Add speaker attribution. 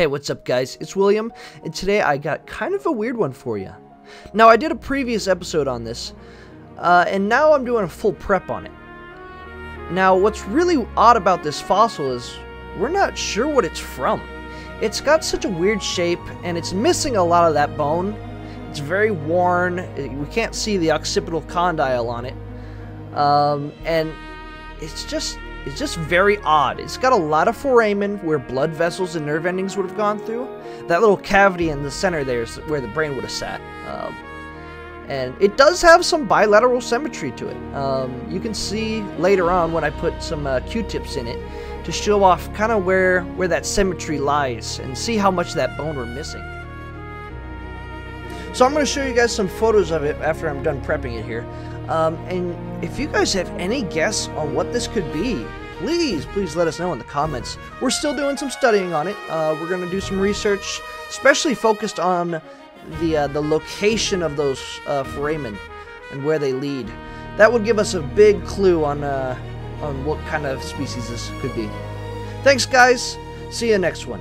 Speaker 1: Hey, what's up guys? It's William, and today I got kind of a weird one for you. Now, I did a previous episode on this, uh, and now I'm doing a full prep on it. Now, what's really odd about this fossil is we're not sure what it's from. It's got such a weird shape, and it's missing a lot of that bone. It's very worn, we can't see the occipital condyle on it, um, and it's just is just very odd. It's got a lot of foramen where blood vessels and nerve endings would have gone through. That little cavity in the center there is where the brain would have sat. Um, and it does have some bilateral symmetry to it. Um, you can see later on when I put some uh, Q-tips in it to show off kind of where, where that symmetry lies and see how much that bone we're missing. So I'm going to show you guys some photos of it after I'm done prepping it here. Um, and if you guys have any guess on what this could be, please, please let us know in the comments. We're still doing some studying on it. Uh, we're going to do some research, especially focused on the uh, the location of those uh, foramen and where they lead. That would give us a big clue on uh, on what kind of species this could be. Thanks, guys. See you next one.